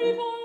everyone.